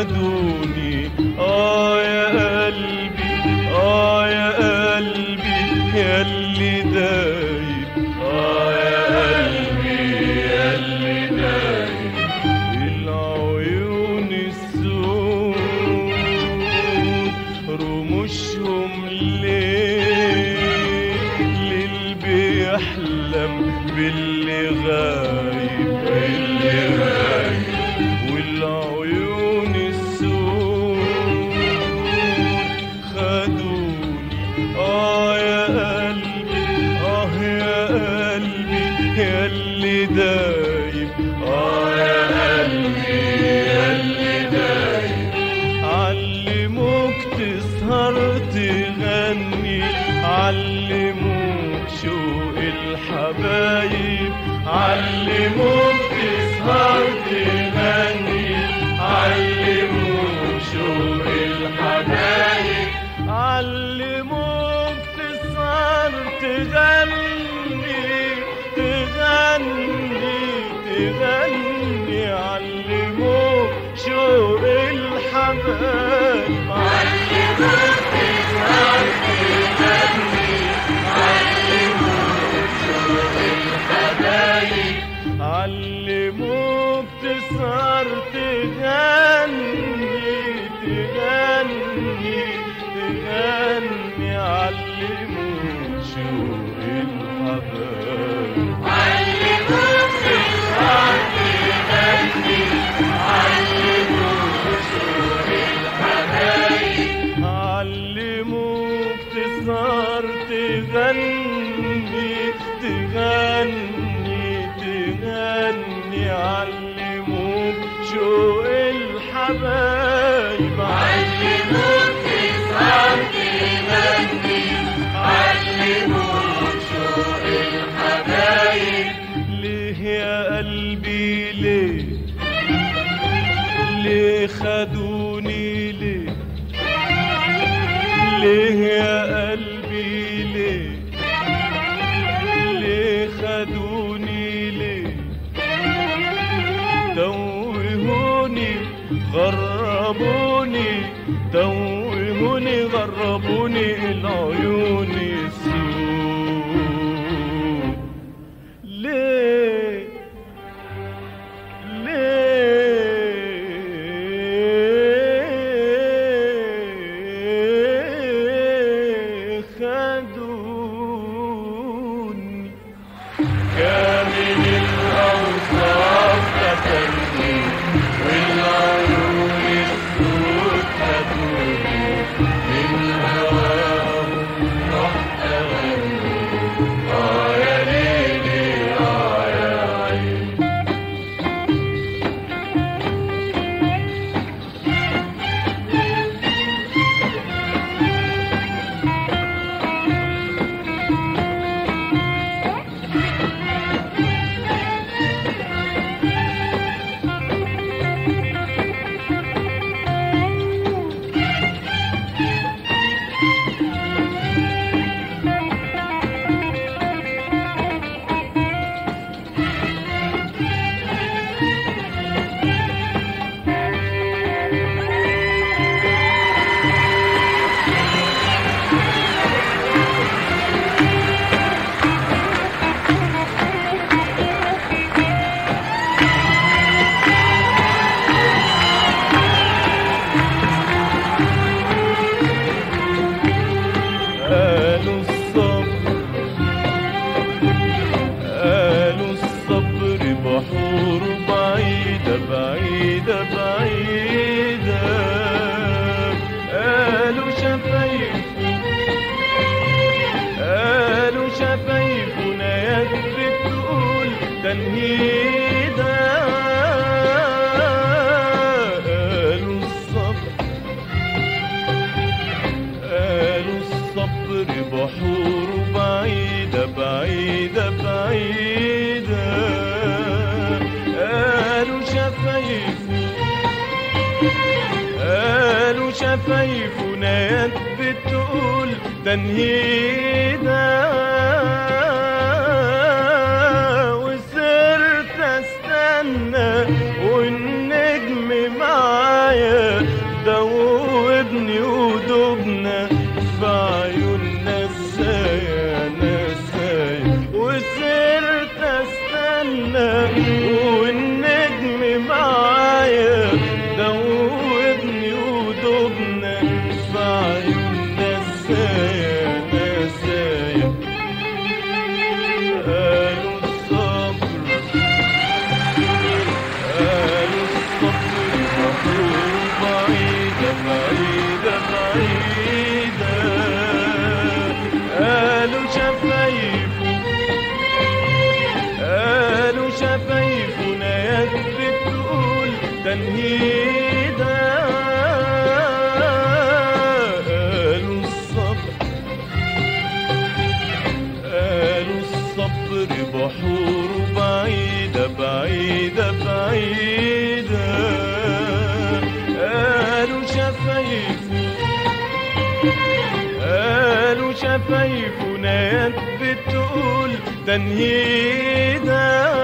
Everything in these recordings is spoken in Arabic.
فادوني آه يا قلبي آه يا قلبي ياللي دايب آه يا قلبي ياللي دايب العيون السود رموشهم ليل للي بيحلم باللي غايب. يغني علموك شوق الحبايب. علموك تسهر تغني علموك شوق الحبايب. علموك تسهر تغني تغني تغني. علموك شوق الحبايب. غربوني توهوني غربوني العيون البحر بعيدة بعيدة بعيدة قالوا شفايفه قالوا شفايفه بتقول تنهيده تنهيدا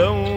cidadão